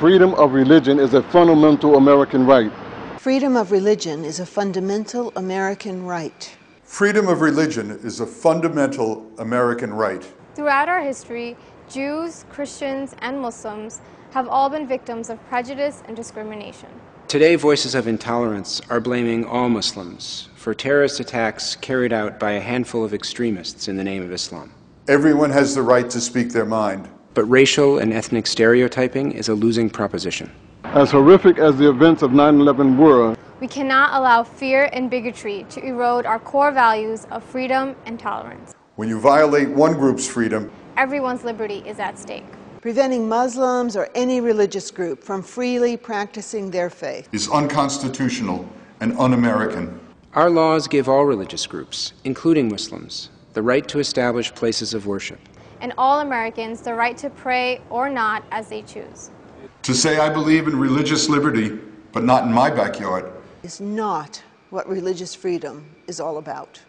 Freedom of religion is a fundamental American right. Freedom of religion is a fundamental American right. Freedom of religion is a fundamental American right. Throughout our history, Jews, Christians, and Muslims have all been victims of prejudice and discrimination. Today, voices of intolerance are blaming all Muslims for terrorist attacks carried out by a handful of extremists in the name of Islam. Everyone has the right to speak their mind. But racial and ethnic stereotyping is a losing proposition. As horrific as the events of 9 11 were, We cannot allow fear and bigotry to erode our core values of freedom and tolerance. When you violate one group's freedom, Everyone's liberty is at stake. Preventing Muslims or any religious group from freely practicing their faith is unconstitutional and un American. Our laws give all religious groups, including Muslims, the right to establish places of worship. And all Americans the right to pray or not as they choose. To say I believe in religious liberty, but not in my backyard, is not what religious freedom is all about.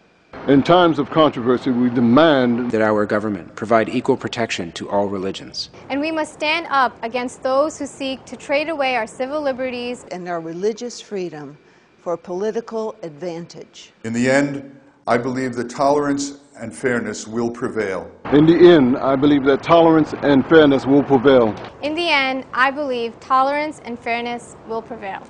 in times of controversy, we demand That our government provide equal protection to all religions. And we must stand up against those who seek to trade away our civil liberties and our religious freedom for political advantage. in the end, I believe that tolerance and fairness will prevail. In the end, I believe that tolerance and fairness will prevail. In the end, I believe tolerance and fairness will prevail.